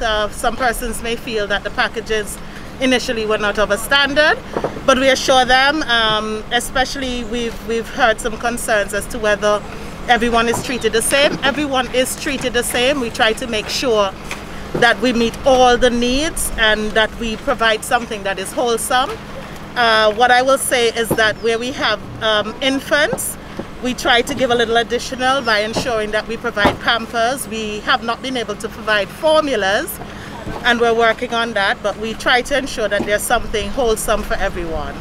Uh, some persons may feel that the packages initially were not of a standard, but we assure them, um, especially we've, we've heard some concerns as to whether everyone is treated the same. Everyone is treated the same. We try to make sure that we meet all the needs and that we provide something that is wholesome. Uh, what I will say is that where we have um, infants, we try to give a little additional by ensuring that we provide pampers. We have not been able to provide formulas and we're working on that, but we try to ensure that there's something wholesome for everyone.